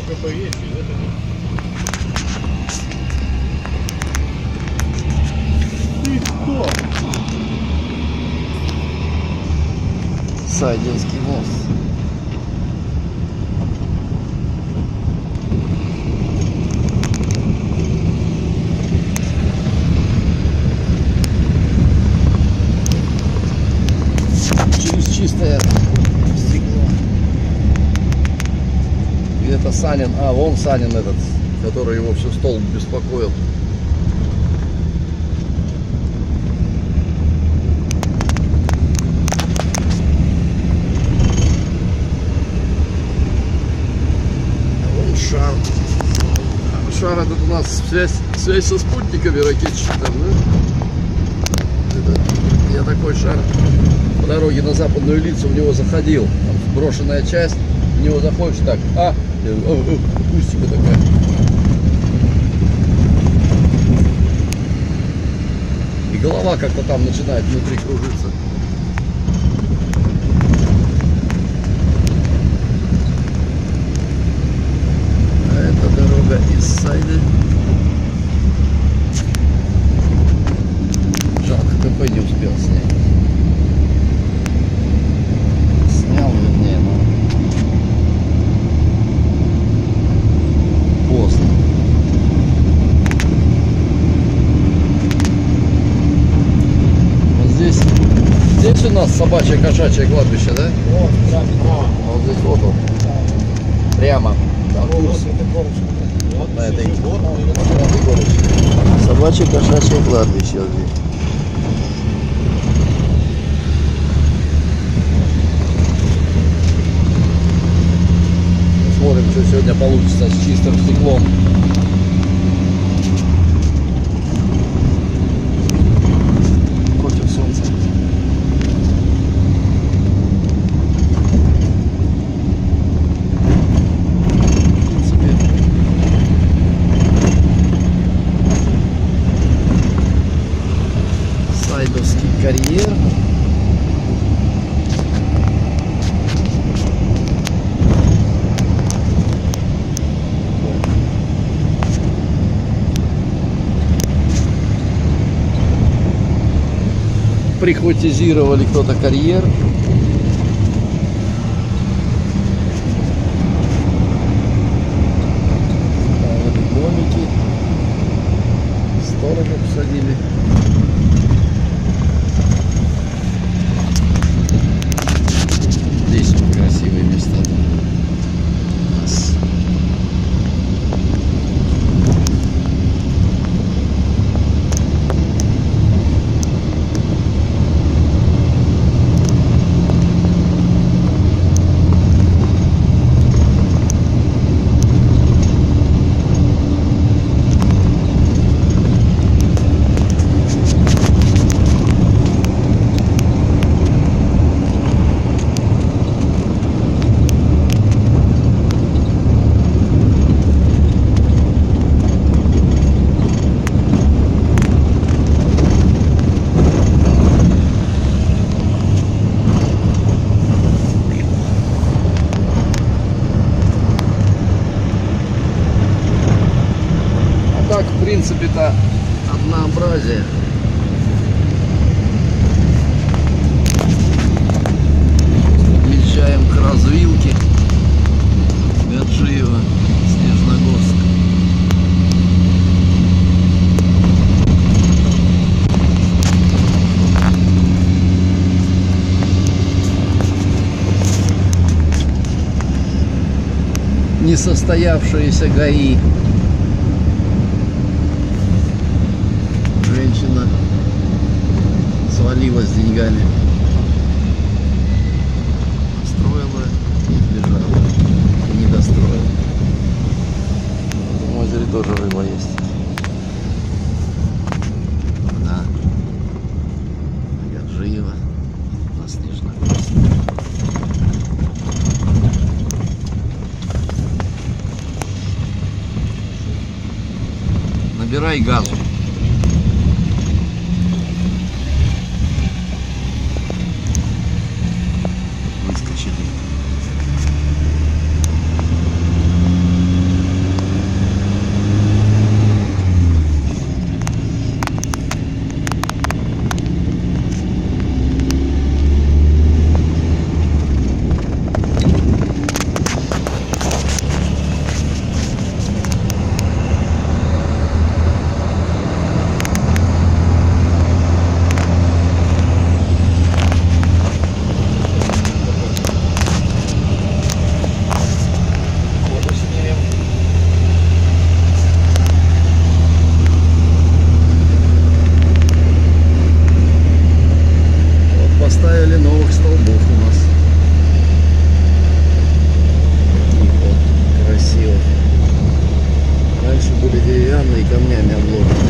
КП есть, и это. Ты кто? Сайдинский мост. Через чистое Где-то Санин, а вон Санин этот, который его всю стол беспокоил. Шар. Шар этот у нас связь, связь со спутниками ракетчиков, да? Это, я такой шар по дороге на западную лицу в него заходил. Там брошенная часть, в него заходишь так, а, э, э, э, акустика такая. И голова как-то там начинает внутри кружиться. А это дорога из Сайды. Жалко, КП не успел снять. Снял, вернее, но поздно. Вот здесь, здесь у нас собачье кошачье кладбище, да? Вот, прям, а, Вот здесь вот он. Прямо. Там вот курс это горочка. Вот на этой вот, вот на этой горочке. Собачье кошачье кладбище здесь. Смотрим, что сегодня получится с чистым стеклом. Карьер. Прихватизировали кто-то карьер. Домики. Сторону посадили. Здесь вот красивые места. У нас. А так, в принципе-то, однообразие. Подъезжаем к развилке Гаджиева, Снежногорск. Несостоявшиеся ГАИ свалила с деньгами. Строила и сбежала. И не достроила. В озере тоже рыба есть. Да. Гаджиева. На Снежногорск. Набирай газу. деревянные камнями обложены.